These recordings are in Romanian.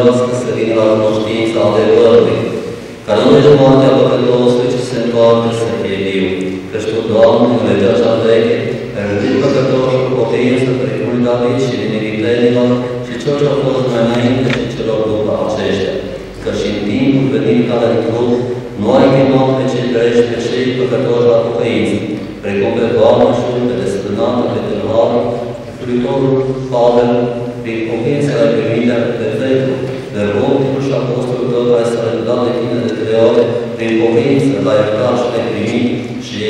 Vreau să vină la cunoștința adevărului, ca numele de moartea păcătosului ce se întoarce să fie viu. Căci Tu, Doamne, în legea cea veche, ai rânduit păcătoșul pocăință precum David și din evitenilor și celor ce au fost mai înainte și celor după aceștia. Că și în timpul venind ca de trup, nu ai chemat pe cei grești, pe cei păcătoși la pocăință, precum pe Doamne și pe desfrânată, pe tâlharul, Scriitorul Pavel, prin convința la primirea perfectă, de Rotiul și Apostolul tău care s-a revelat de tine de trei ori, prin convință la iertat și le primi și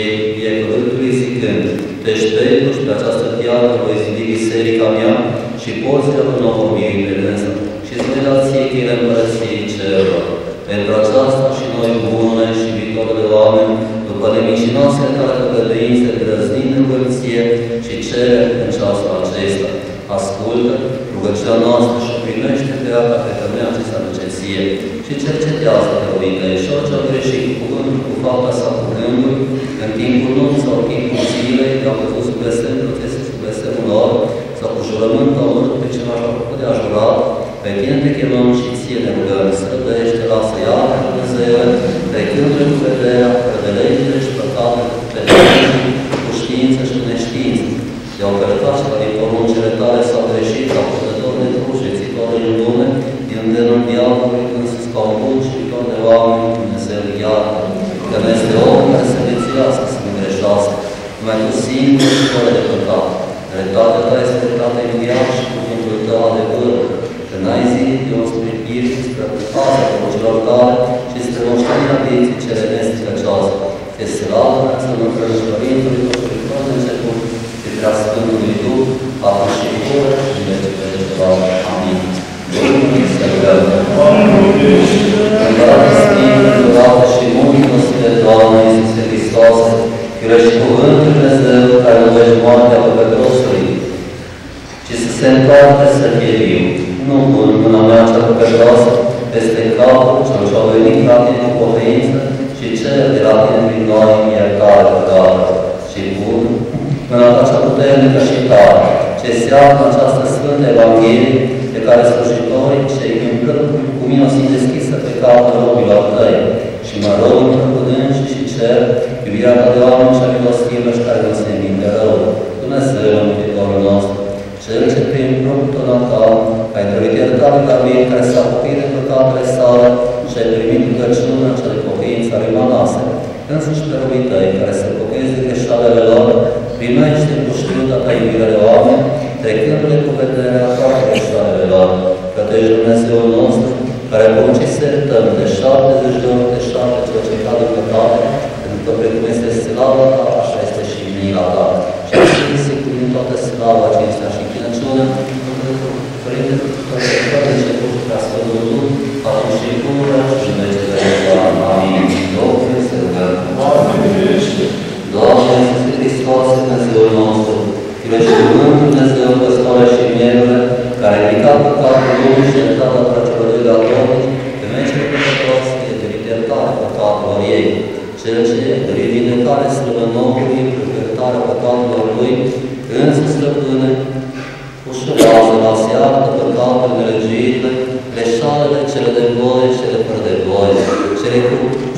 e cuvântului zicând, deci Petru și pe această piatră voi zidi biserica mea și porțile până la urmirii pe dânsă și să ne dați ție cheile împărăției cerurilor. Pentru aceasta și noi bune și viitoare oameni, după nemicinoase care păgăduințe grăznind împărție și cere în ceasul acesta. Ascultă rugăciunea noastră și primește pe ea ca pe femeia ce s-a ție și cercetează pe robitele și orice au greșit cu cuvântul, cu fapta sau cu gândul, în timpul nopții sau în timpul zilei, că au putut sub blestem, proteste sub blestemul lor, sau cu jurământ au urât pe cineva și au făcut de a jura, pe tine te chemăm și ție ne rugăm, să rădăiește, lasă ea pe Dumnezeu, pe cândure cu vederea, pe legile și păcatele, pe cu știință și cu neștiință. De-au călătat și din poruncile tale s-au greșit, ca purtător de trup și țitor în lume, din îndemnul diavolului, când se scau bun și viitor de oameni, Dumnezeu iartă. Că nu este om care să viețuiască, să nu greșească, numai tu singur și fără de păcat. Dreptatea ta este dreptatea imediat și cuvântul tău adevăr. Că n-ai zis, eu spre pir și spre fața celor tale și spre moștenirea vieții cele nestificioase. Te slavă, să nu Părintului nostru, tot început, și prea Sfântului Duh, acum și pură, și în vece pe Amin. Domnul să rugăm. Împărate Sfânt, rugată și mulțumire Doamne Iisuse Hristos, Fiule și Cuvântul Dumnezeu, care numește moartea păcătosului, și să se întoarcă să fie viu. Nu pun mâna mea cea păcătoasă peste capul celor ce au venit la tine cu pocăință și cer de la tine prin noi iertare păcată. Și pun mâna ta cea puternică și tare, ce seamănă această Sfântă Evanghelie pe care slujitorii cei împlâng cu mine o deschisă pe capul robilor tăi. Și mă rog într-un și cer iubirea ta de oameni și a milostivă și care nu se ce prin propriul natal ai trăit iertare ca mie care s-a pocăit de păcatele sale și ai primit rugăciunea cea de pocăință a lui Manase. Însuși pe robii tăi care se pocăiesc de greșalele lor, primește cu știuta ta iubirea de oameni, trecându-le cu vederea toate greșalele lor. Că tu ești Dumnezeul nostru, care porunci să iertăm de 70 de ori de 7 celor ce cad în păcate, pentru că precum este slava ta, așa este și mila ta. Și așa se cuvine toată slava acestea și închinăciunea, Părinte, fără început, prea Sfântul Duh, acum și pură și în vece de Amin. Domnul să rugăm. Doamne Iisuse Hristos, Dumnezeul nostru, Fiule și Cuvântul Dumnezeu, Păstoare și Mierule, care a ridicat păcatul lumii și iertat a fraților lui Gatonici, femeile păcătoase, de iertare păcatelor ei. Cel ce, prin vindecare slăbănogului, prin iertarea păcatelor lui, însă slăbână, ușurează la seară păcatul nelegiuirile, greșalele, cele de voie, cele fără de voie, cele cu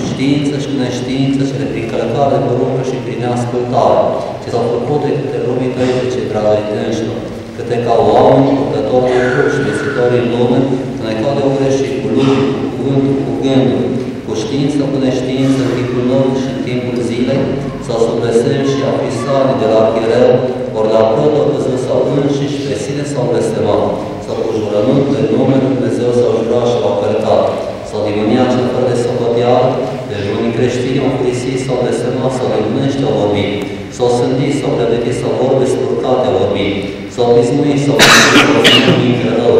știință și cu neștiință, cele prin călăcare de poruncă și prin neascultare, ce s-au făcut de câte lumii tăi de cei dragi înșilor, câte ca oameni, păcători de trup și vesitori în lume, să ne cade o greșit cu lumii, cu cuvântul, cu gândul, cu știință, cu neștiință, în timpul nopții și în timpul zilei, sau să blestem și afisanii de la archiereu, ori la tot au văzut sau înșiși pe sine sau blestemat, sau cu jurământ de nume Dumnezeu sau jurat și au călcat, sau diminuia cel fără de socoteal, de unii creștini au furisit sau blestemat sau nebunește au vorbit, sau sândit sau prevedit sau vorbe spurcate au vorbit, sau pismuit sau vorbit sau nimic rău,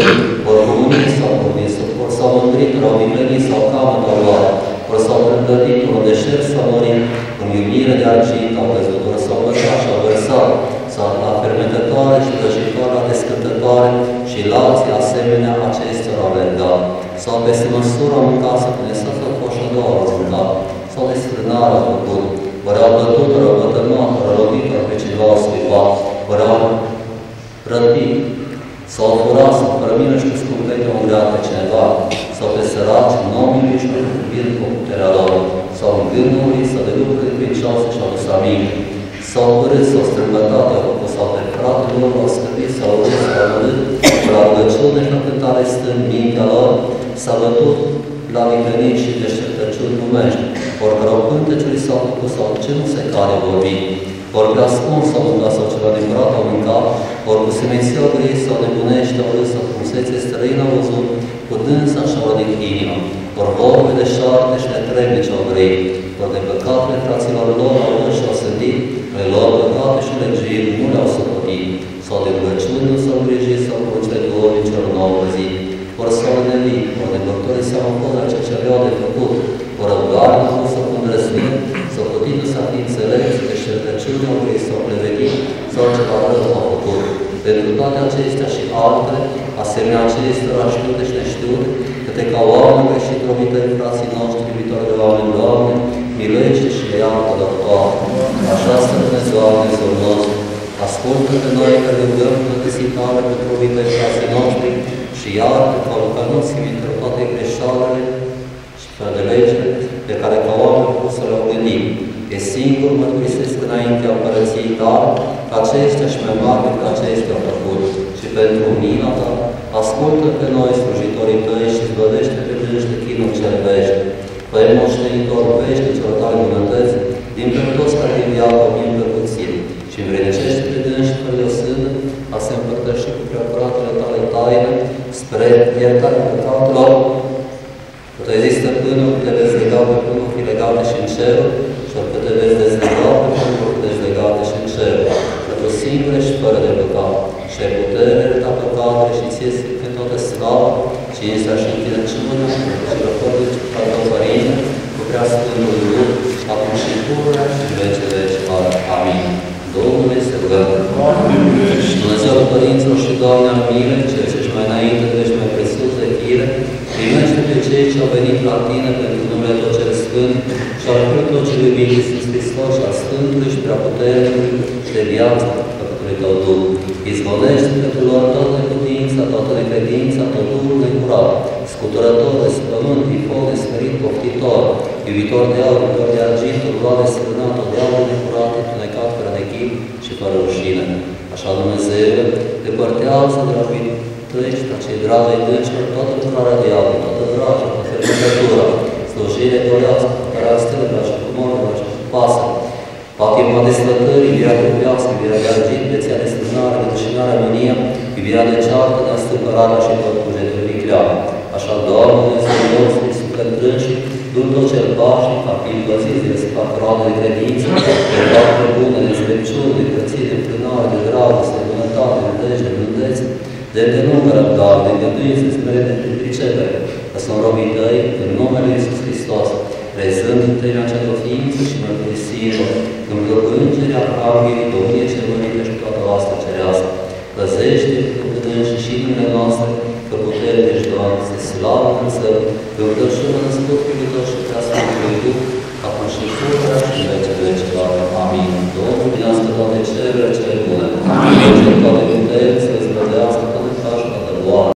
ori comunist sau vorbit, ori s-au mândrit, ori au viclenit sau camă au luat, ori s-au prădătit, ori deșert s-au mărit, în iubire de argint au văzut, ori s-au pătrat și au vărsat, sau la fermentătoare și prăjitoare, la descântătoare și la alții asemenea acestor au alergat. Sau peste măsură au mâncat să pune să facă coșă două au mâncat, sau de strânare au făcut, ori au bătut, ori au bătămat, ori au lovit, ori pe cineva au scuipat, ori au răpit, sau furat sau fără milă și cu scumpete umbreat pe cineva, sau pe săraci în omului și pe cuvânt cu puterea lor, sau în gândurile sau de lucruri credincioase și au dus aminte, sau urât sau strâmbătate au făcut, sau pe fratele lor au scăpit, sau urât sau urât, cu la rugăciune și la cântare stând mintea lor, s-a bătut la nicănii și deșteptăciuni numești, ori căror cânteciuri s-au făcut sau ce nu se care vorbi, ori pe ascuns sau mâncat sau ceva de curat au mâncat, ori cu seminția grei sau nebunești au râs sau frumusețe străină au văzut, cu dânsa și-au rănit inima, ori vorbe de șarte și netrebnici au grei, ori de păcatele fraților lor au râs și au sândit, ale lor păcate și legiri nu le-au socotit, sau de rugăciuni nu s-au grijit sau crucile doricelor nu au văzit, ori s-au înnevit, ori de părtorii s-au fost la ceea ce aveau de făcut, ori răbdare nu au să îndrăznit, sau putindu-se a fi înțelepți, deșteptăciune au vrei sau plevechit, sau ceva rău au făcut. Pentru toate acestea și altele, asemenea acestora știute și neștiute, câte ca oameni greșit robitări frații noștri, iubitori de oameni, Doamne, miluiește și le iartă la toate. Așa să Dumnezeu, Doamne, Dumnezeu nostru, ascultă pe noi care rugăm plătăsitare pentru robitări frații noștri și iartă ca lucrănuții dintre toate greșalele și fără de lege pe care ca oameni pot să le gândim. E singur mărturisesc înaintea împărăției tale, că aceștia și mai mari decât aceștia au făcut. Și pentru mila ta, ascultă pe noi, slujitorii tăi, și zbădește pe dânși de chinul cel vești. Păi moștenitor vești celor tale bunătăți, din pe toți care din viață vin pe puțin, și învrednicește pe dânși fără de o sână, a se împărtăși cu preacuratele tale taine, spre iertarea păcatelor, că tu există până că te vezi legat pe până fi legate și în cer, și că te vezi dezlegat pe până că te legate și în cer, că tu singur ești fără de păcat, și ai putere de ta păcatele și ție pe toată slava, cinstea și închinăciunea, și răpărul al tău părinte, cu prea Sfântul Duh, acum și pururea și în vece veci. Amin. Domnule, să rugăm. Dumnezeu Părinților și Doamne al mire, Cel ce mai înainte de mai presus de fire, primește pe cei ce au venit la Tine pentru numele Tău cel Sfânt și al Fiului cel iubit Iisus Hristos și al Sfântului și prea puternicului și de viață Făcătului Tău Duh. Izvolește pentru lor toată neputința, toată necredința, tot Duhul necurat, scuturător de spământ, tifon, nesmerit, poftitor, iubitor de aur, iubitor de argint, urloare sfânat, o diavol necurat, întunecat, fără de chip și fără rușine. Așa Dumnezeu, depărtează de la tăi și la cei dragi ai dâncilor, toată lucrarea diavolului, toată dragea, toată fermecătura, slujire dorească, care stelele și cu mormele și cu pasăre, patima de slătări, iubirea de viață, iubirea de argint, beția de strânare, de dușinarea mânia, iubirea de ceartă, de astâmpărarea și tot cugetul vicleam. Așa, Doamne, pașnic, a fi păziți de spate roade de credință, de toate bune, de înțelepciune, de curăție, de frânare, de dragoste, de bunătate, de lege, de blândețe, de îndelungă răbdare, de gânduință, spre de pricepere, că sunt robii tăi în numele Iisus Hristos, rezând întâlnirea celor ființă și mărturisirilor, împreună îngerea Arhanghelii, Domnie cel mărite și toată oastă cerească, păzește cu pădâni și și inimile noastre, că putere ești, Doamne, slavă însă, pe rugăciune în sfârșitul și preasfântul Duh, acum și pură și vece vece, Doamne. Amin. Domnul, binească, Doamne, cerere cele bune. Amin. Cel toate puteți să-ți